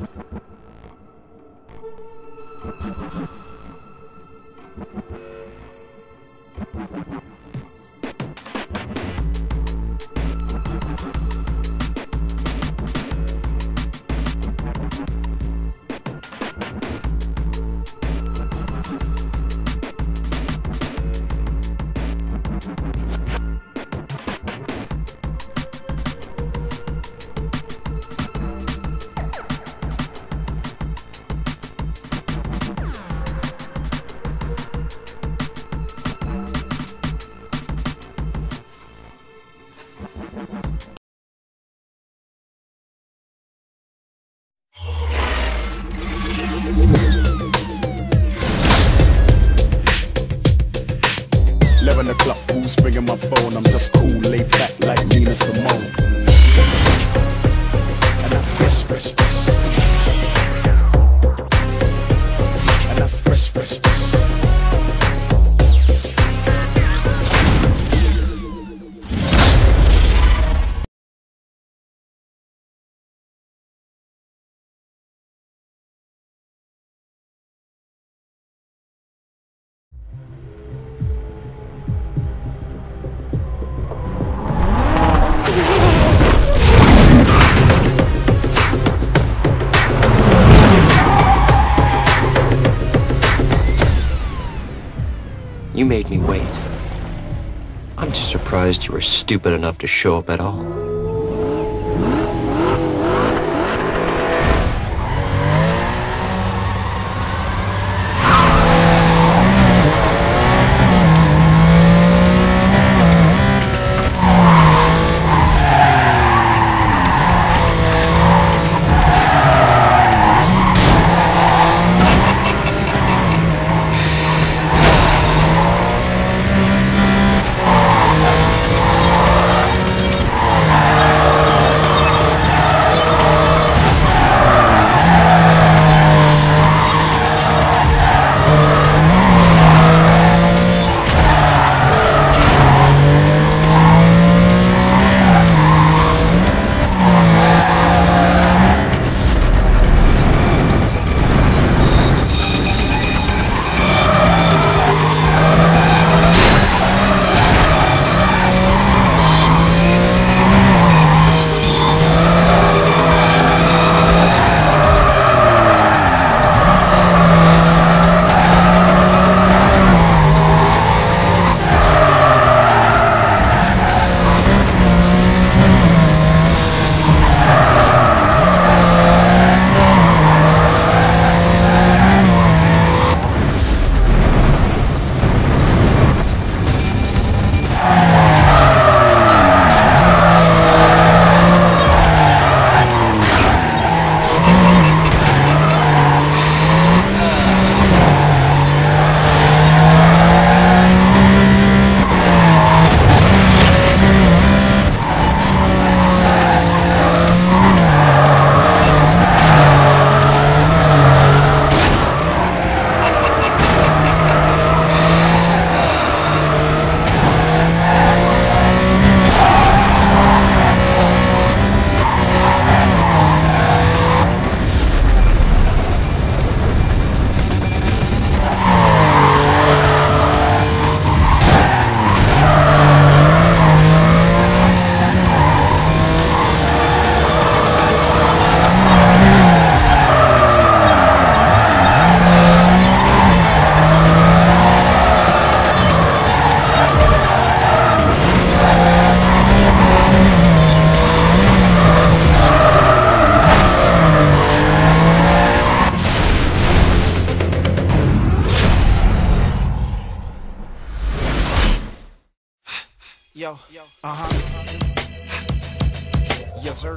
you Eleven o'clock, who's ringing my phone? I'm just cool, laid back like Nina Simone. And You made me wait. I'm just surprised you were stupid enough to show up at all. Yo, uh huh. Yes, sir.